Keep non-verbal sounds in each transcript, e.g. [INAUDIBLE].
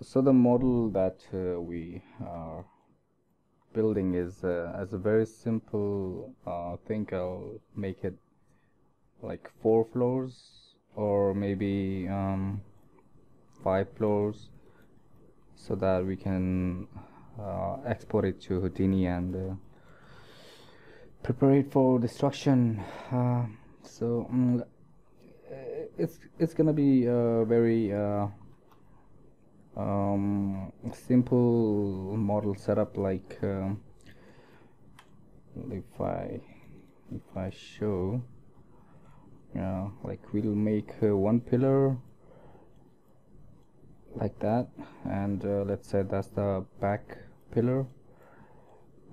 so, the model that uh, we are building is uh, as a very simple uh, thing I'll make it like four floors or maybe um, five floors so that we can uh, export it to Houdini and uh, prepare it for destruction. Uh, so um, it's it's gonna be very um, simple model setup like um, if I if I show uh, like we'll make uh, one pillar like that and uh, let's say that's the back pillar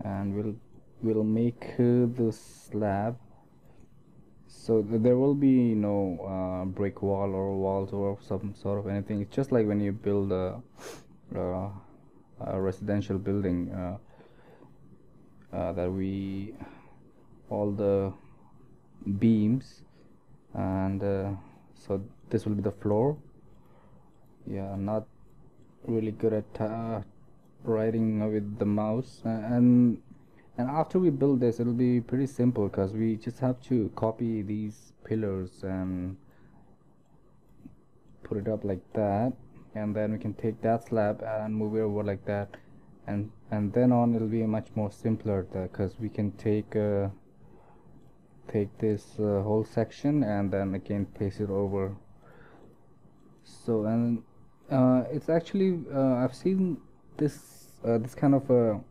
and we'll we'll make uh, the slab so th there will be no uh, brick wall or walls or some sort of anything. It's just like when you build a, uh, a residential building uh, uh, that we all the beams and uh, so this will be the floor. Yeah not really good at uh, writing with the mouse. And and after we build this it'll be pretty simple because we just have to copy these pillars and put it up like that. And then we can take that slab and move it over like that. And and then on it'll be much more simpler because we can take uh, take this uh, whole section and then again paste it over. So and uh, it's actually uh, I've seen this uh, this kind of a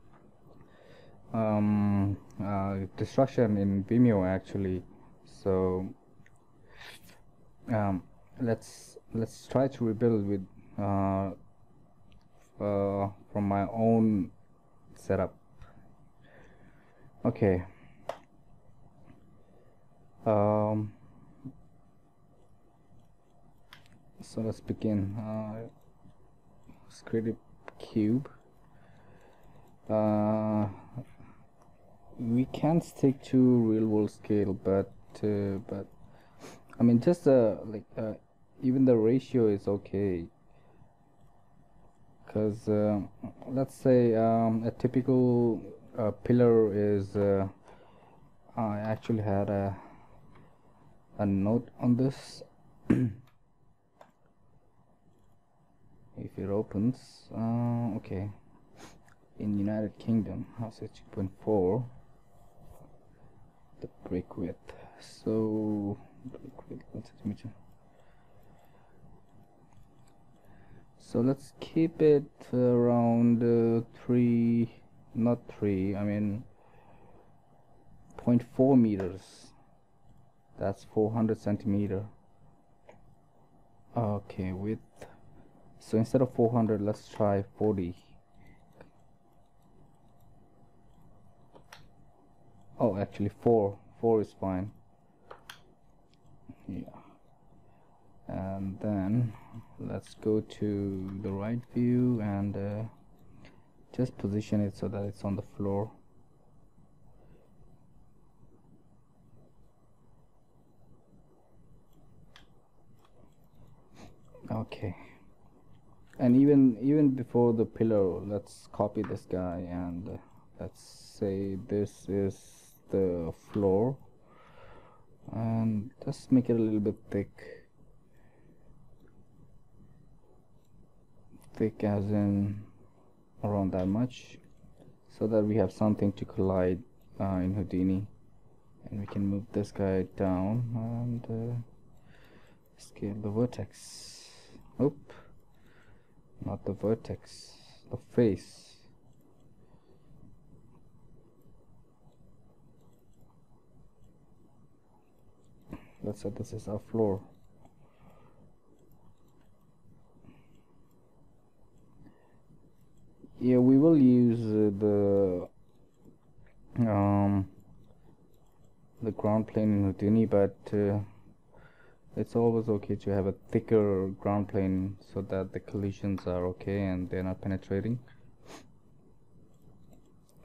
um, uh, destruction in Vimeo actually. So um, let's let's try to rebuild with uh, uh, from my own setup. Okay. Um, so let's begin. Uh, let's create a cube. Uh, we can stick to real world scale but uh, but I mean just uh, like uh, even the ratio is okay. Because uh, let's say um, a typical uh, pillar is uh, I actually had a a note on this. [CLEARS THROAT] If it opens uh, okay. In United Kingdom house 2.4 the brick width. So width one centimeter. So let's keep it around uh, 3 not 3 I mean 0.4 meters. That's 400 centimeter. Okay width. So instead of 400 let's try 40 oh actually four four is fine. Yeah. And then let's go to the right view and uh, just position it so that it's on the floor. Okay. And even even before the pillow let's copy this guy and uh, let's say this is the floor and just make it a little bit thick. Thick as in around that much so that we have something to collide uh, in Houdini. And we can move this guy down and uh, scale the vertex. Oop. Not the vertex the face let's say this is our floor. Yeah we will use uh, the um, the ground plane in Houdini but uh, it's always okay to have a thicker ground plane so that the collisions are okay and they're not penetrating.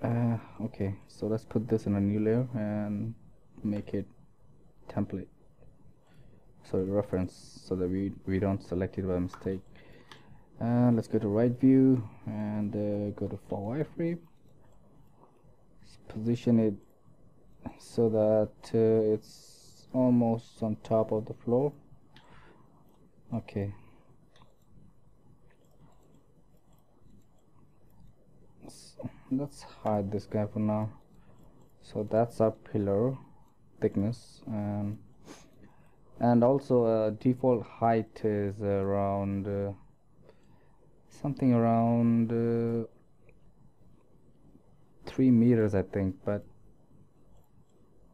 Uh, okay so let's put this in a new layer and make it template sorry reference so that we we don't select it by mistake. And let's go to right view and uh, go to for wireframe. Position it so that uh, it's almost on top of the floor. Okay. So let's hide this guy for now. So that's our pillar thickness and and also uh, default height is around uh, something around uh, three meters I think but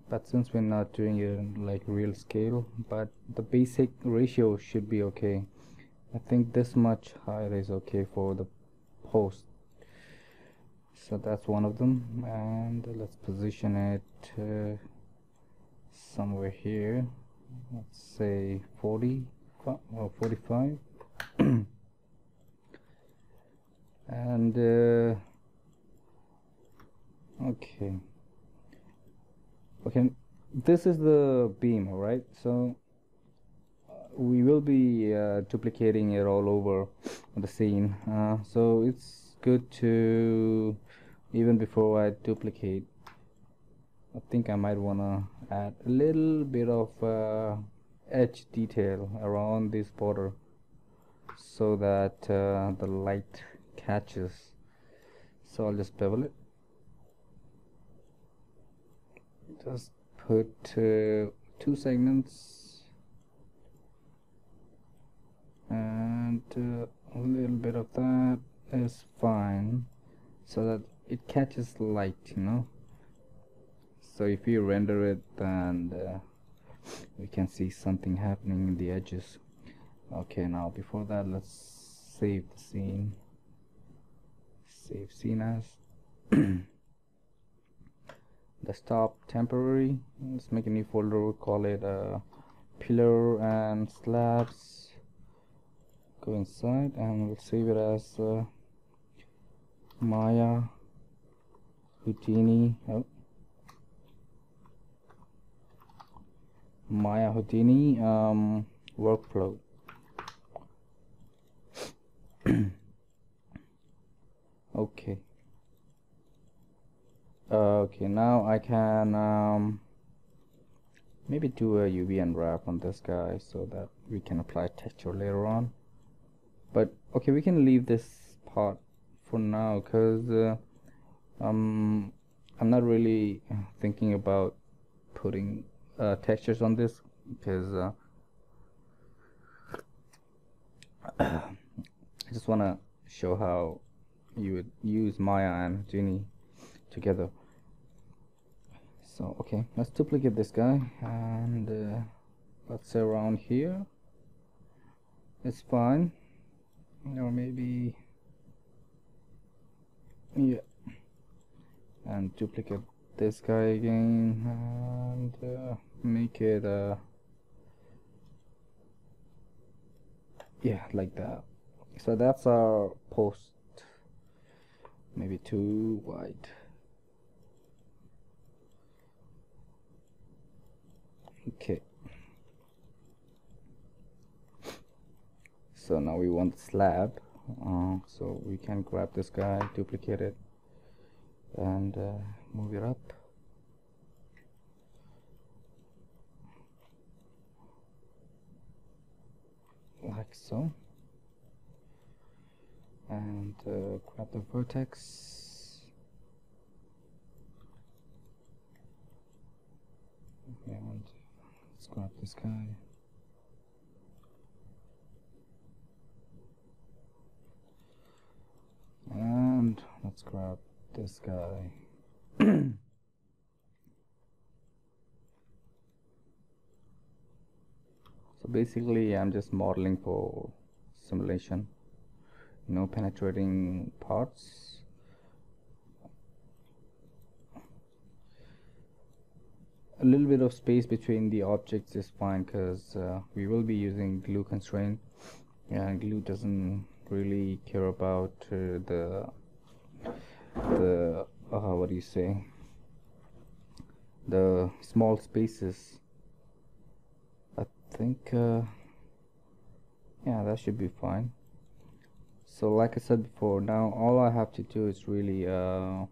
but since we're not doing it like real scale but the basic ratio should be okay. I think this much height is okay for the post. So that's one of them and let's position it uh, somewhere here let's say 40 or 45 [CLEARS THROAT] and uh, okay. Okay this is the beam all right? So uh, we will be uh, duplicating it all over the scene. Uh, so it's good to even before I duplicate I think I might wanna add a little bit of uh, edge detail around this border so that uh, the light catches. So I'll just bevel it. Just put uh, two segments. And uh, a little bit of that is fine so that it catches light you know so if you render it and uh, we can see something happening in the edges. Okay now before that let's save the scene. Save scene as [CLEARS THROAT] desktop temporary. Let's make a new folder. We'll call it uh, pillar and slabs. Go inside and we'll save it as uh, Maya Houdini. Oh. Maya Houdini um, workflow okay uh, okay now I can um, maybe do a UV unwrap on this guy so that we can apply texture later on. But okay we can leave this part for now because uh, um, I'm not really thinking about putting uh, textures on this because uh, [CLEARS THROAT] I just want to show how you would use Maya and Genie together. So okay let's duplicate this guy and uh, let's say around here. It's fine. Or maybe yeah. And duplicate this guy again and uh, make it uh, yeah like that. So that's our post. Maybe too wide. Okay. So now we want the slab. Uh, so we can grab this guy duplicate it and uh, move it up like so. And uh, grab the vertex. And let's grab this guy. And let's grab this guy so basically I'm just modeling for simulation. No penetrating parts. A little bit of space between the objects is fine because uh, we will be using glue constraint. And glue doesn't really care about uh, the the uh, what do you say? The small spaces think uh, yeah that should be fine. So like I said before now all I have to do is really uh,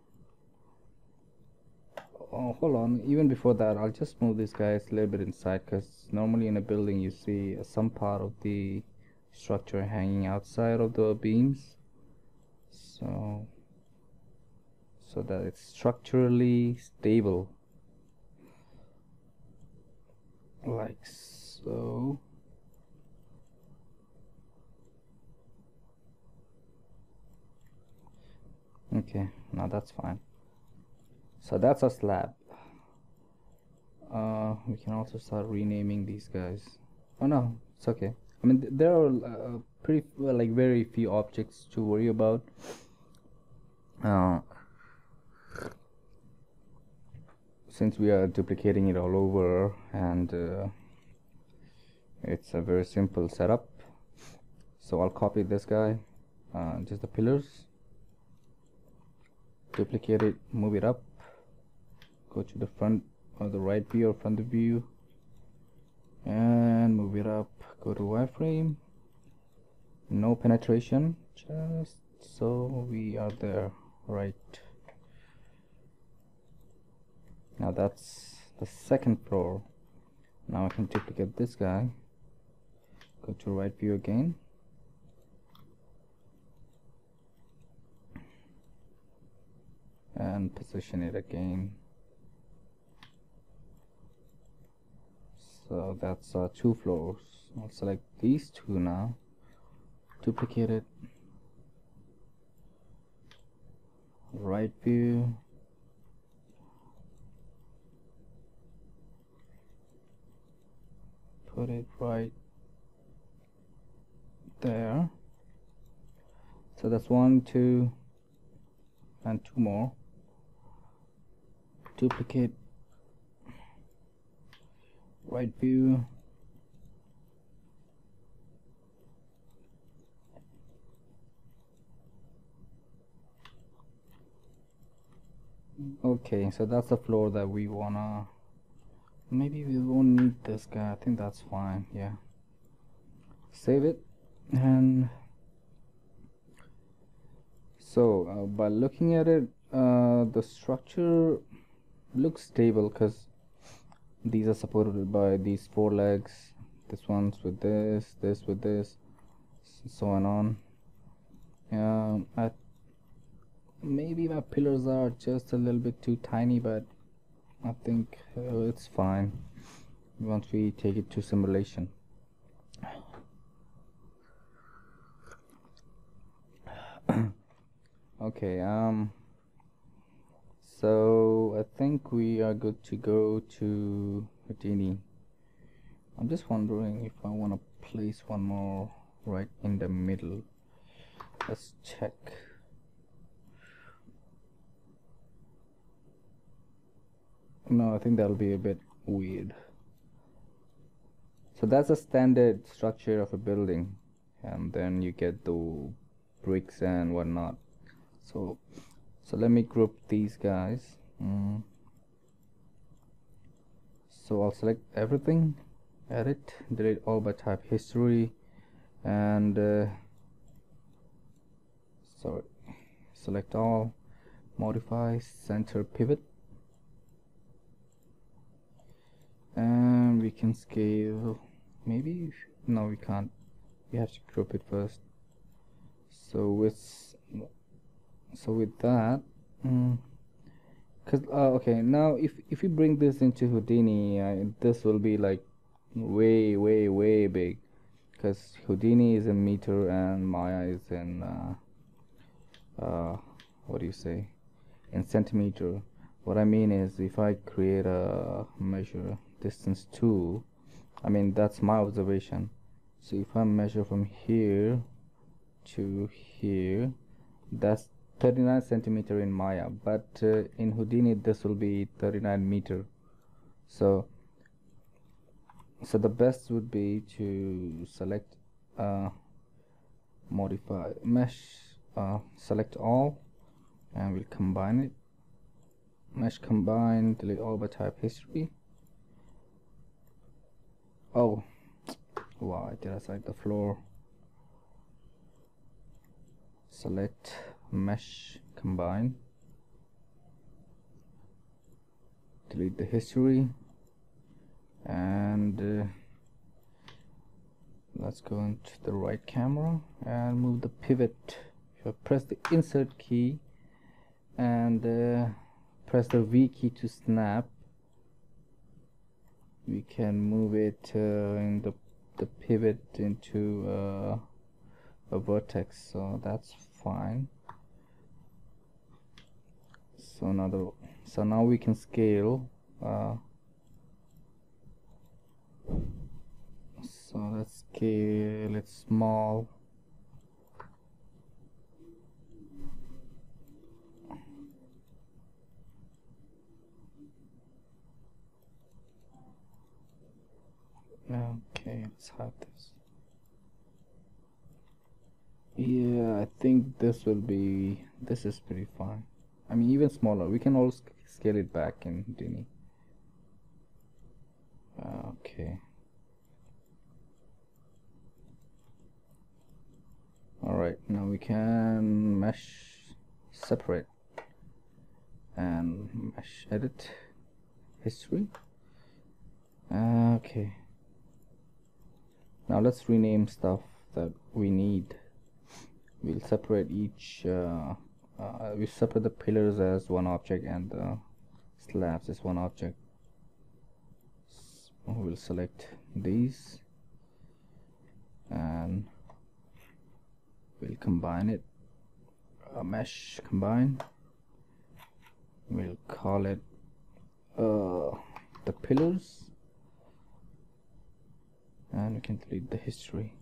oh hold on. Even before that I'll just move these guys a little bit inside because normally in a building you see some part of the structure hanging outside of the beams. So so that it's structurally stable. Like so okay now that's fine. So that's a slab. Uh, we can also start renaming these guys. Oh no it's okay. I mean th there are uh, pretty well, like very few objects to worry about. Uh, since we are duplicating it all over and uh, it's a very simple setup. So I'll copy this guy uh, just the pillars duplicate it move it up go to the front or the right view or front view and move it up go to wireframe. No penetration just so we are there right. Now that's the second floor. Now I can duplicate this guy go to right view again. And position it again. So that's uh, two floors. I'll select these two now. Duplicate it. Right view. Put it right there. So that's one two and two more. Duplicate right view. Okay so that's the floor that we wanna maybe we won't need this guy. I think that's fine yeah. Save it and so uh, by looking at it uh, the structure looks stable because these are supported by these four legs. This one's with this this with this so on on. Um, I maybe my pillars are just a little bit too tiny but I think uh, it's fine once we take it to simulation [CLEARS THROAT] okay um so I think we are good to go to Houdini. I'm just wondering if I want to place one more right in the middle. Let's check. No I think that'll be a bit weird. So that's a standard structure of a building and then you get the bricks and whatnot. So so let me group these guys. Mm. so I'll select everything edit delete all by type history and uh, sorry select all modify center pivot. And we can scale maybe no we can't. We have to group it first so with so with that because mm, uh, okay now if if we bring this into Houdini uh, this will be like way way way big. Because Houdini is in meter and Maya is in uh, uh, what do you say? In centimeter. What I mean is if I create a measure distance 2 I mean that's my observation. So if I measure from here to here. That's 39 centimeter in Maya but uh, in Houdini this will be 39 meter. So so the best would be to select uh, modify mesh uh, select all and we'll combine it. Mesh combine delete all by type history. Oh wow did I select the floor select mesh combine. Delete the history. And uh, let's go into the right camera and move the pivot. You press the insert key and uh, press the V key to snap we can move it uh, in the, the pivot into uh, a vertex. So that's fine. So now the so now we can scale uh, so let's scale it small. Okay let's have this yeah I think this will be this is pretty fine I mean even smaller. We can also scale it back in Houdini. Ah, okay. Alright now we can mesh separate and mesh edit history. Ah, okay. Now let's rename stuff that we need we'll separate each uh, uh, we separate the pillars as one object and the slabs as one object. So we'll select these and we'll combine it mesh combine. We'll call it uh, the pillars. And we can delete the history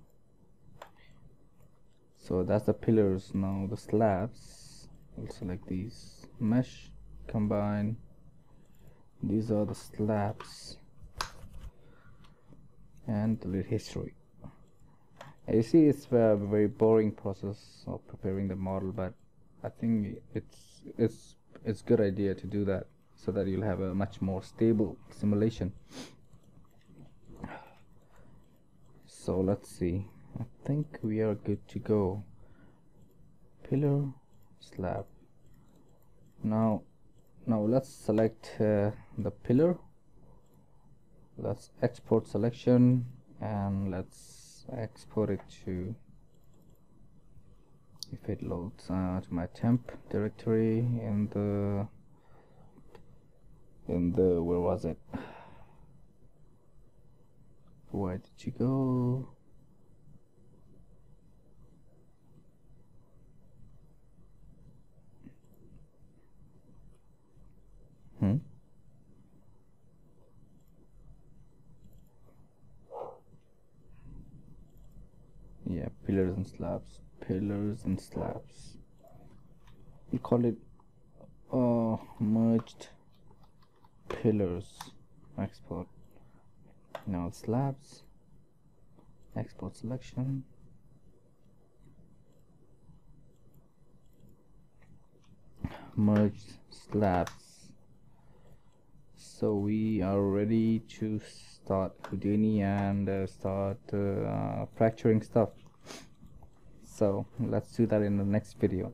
so that's the pillars now the slabs we'll select these mesh combine. These are the slabs. And delete history. You see it's a very boring process of preparing the model but I think it's it's it's good idea to do that so that you'll have a much more stable simulation. So let's see I think we are good to go. Pillar slab. Now now let's select uh, the pillar. Let's export selection and let's export it to if it loads uh, to my temp directory in the in the where was it? Where did you go? Hmm? Yeah, pillars slabs. Pillars and slabs. We call it uh, merged pillars. Export. Now slabs export selection. Merged slabs so we are ready to start Houdini and uh, start uh, fracturing stuff so let's do that in the next video